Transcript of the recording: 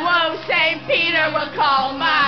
Whoa, St. Peter will call my